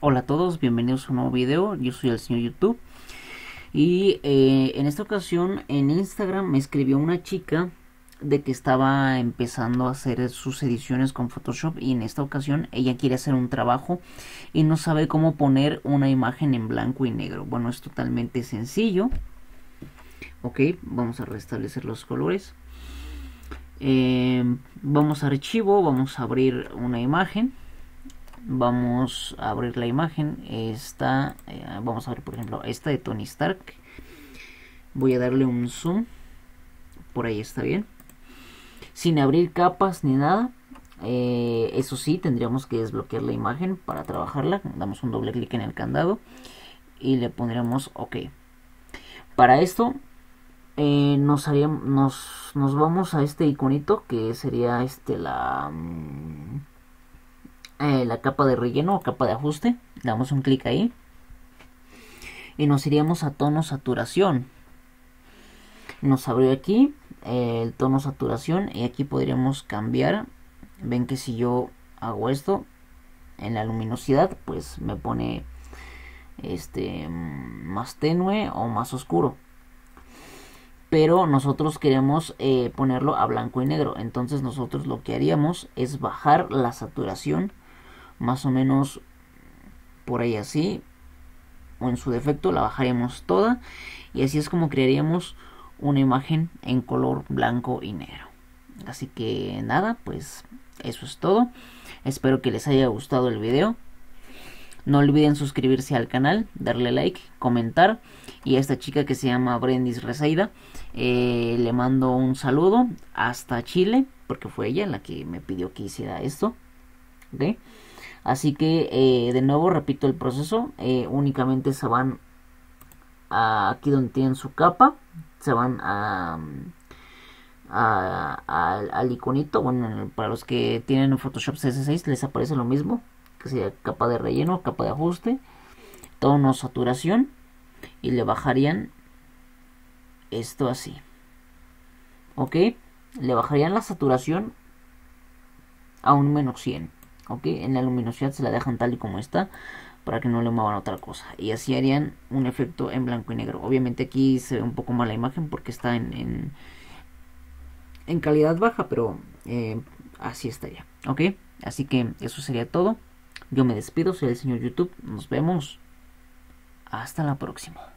Hola a todos, bienvenidos a un nuevo video, yo soy el señor YouTube y eh, en esta ocasión en Instagram me escribió una chica de que estaba empezando a hacer sus ediciones con Photoshop y en esta ocasión ella quiere hacer un trabajo y no sabe cómo poner una imagen en blanco y negro. Bueno, es totalmente sencillo. Ok, vamos a restablecer los colores. Eh, vamos a archivo, vamos a abrir una imagen vamos a abrir la imagen. Esta eh, vamos a ver por ejemplo esta de Tony Stark. Voy a darle un zoom. Por ahí está bien. Sin abrir capas ni nada. Eh, eso sí tendríamos que desbloquear la imagen para trabajarla. Damos un doble clic en el candado y le pondremos ok. Para esto eh, nos, nos, nos vamos a este iconito que sería este la mm, eh, la capa de relleno o capa de ajuste. Damos un clic ahí. Y nos iríamos a tono saturación. Nos abrió aquí eh, el tono saturación y aquí podríamos cambiar. Ven que si yo hago esto en la luminosidad, pues me pone este más tenue o más oscuro pero nosotros queremos eh, ponerlo a blanco y negro entonces nosotros lo que haríamos es bajar la saturación más o menos por ahí así o en su defecto la bajaremos toda y así es como crearíamos una imagen en color blanco y negro así que nada pues eso es todo espero que les haya gustado el video no olviden suscribirse al canal, darle like, comentar. Y a esta chica que se llama Brendis Resaida, eh, le mando un saludo hasta Chile, porque fue ella la que me pidió que hiciera esto. Así que eh, de nuevo repito el proceso. Eh, únicamente se van aquí donde tienen su capa. Se van a, al iconito. Bueno, para los que tienen Photoshop CS6 les aparece lo mismo. Que sería capa de relleno, capa de ajuste, tono saturación. Y le bajarían esto así. Ok. Le bajarían la saturación a un menos 100 ok en la luminosidad se la dejan tal y como está para que no le muevan otra cosa. Y así harían un efecto en blanco y negro. Obviamente aquí se ve un poco mal la imagen porque está en, en, calidad baja pero eh, así estaría. Ok así que eso sería todo. Yo me despido soy el señor youtube. Nos vemos. Hasta la próxima